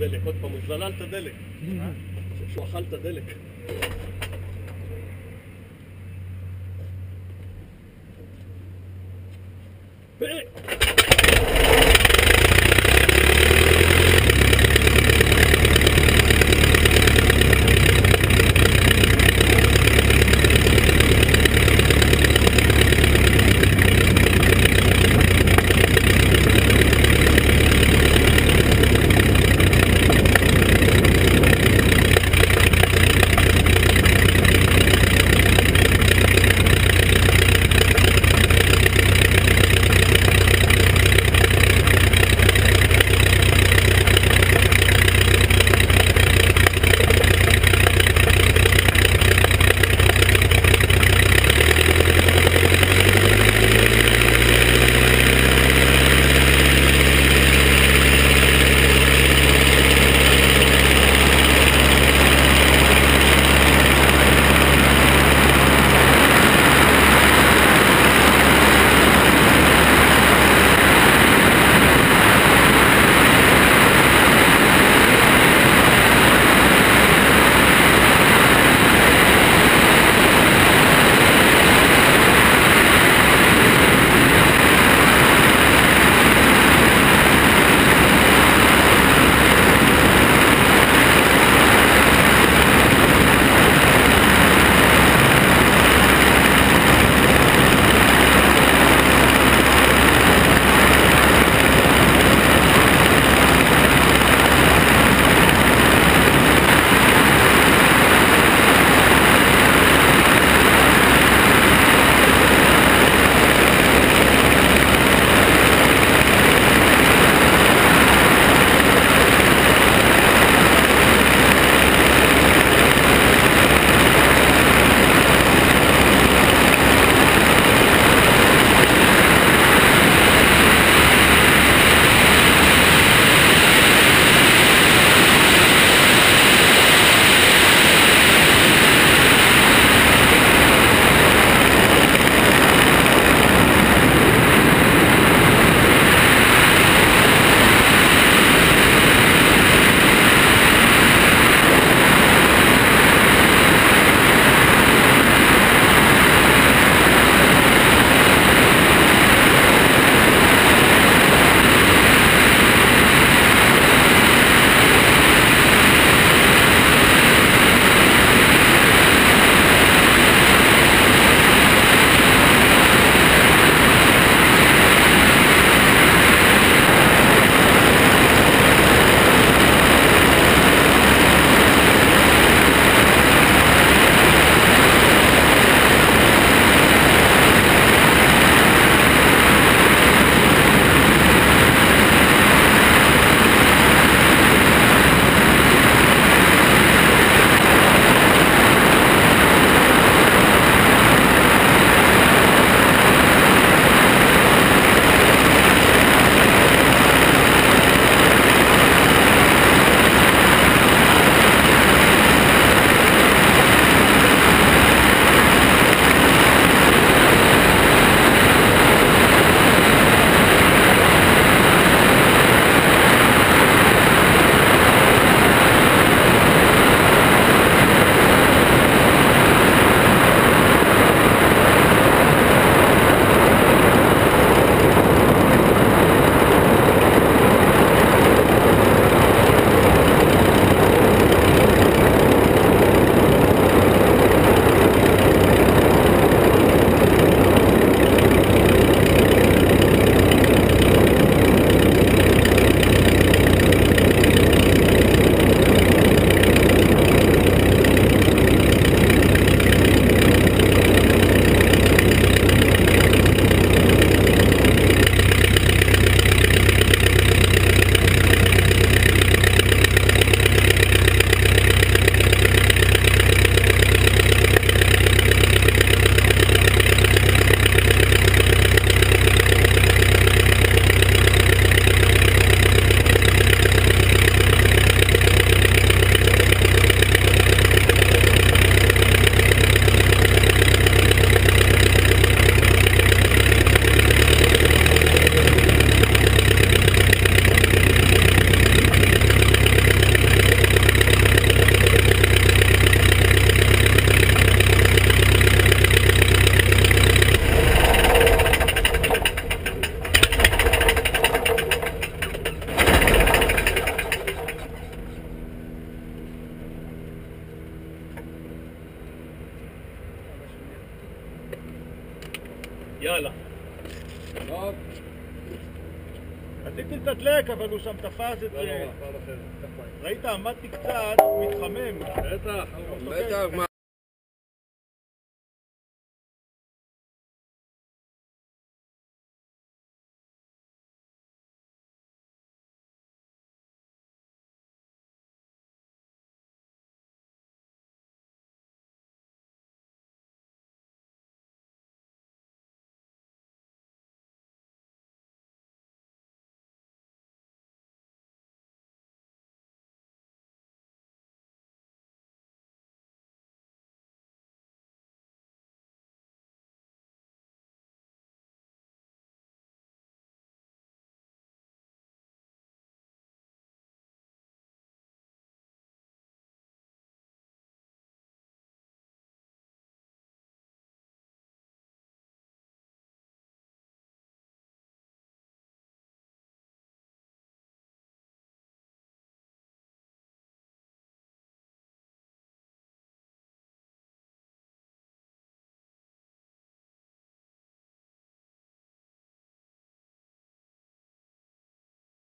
הדלק, עוד פעם, הוא זלל את הדלק. שהוא אכל את הדלק. ו- יאללה. טוב. רציתי לתדלק, אבל הוא שם תפס את לא זה. ראית, עמדתי קצת, מתחמם. בטח, אוקיי. בטח.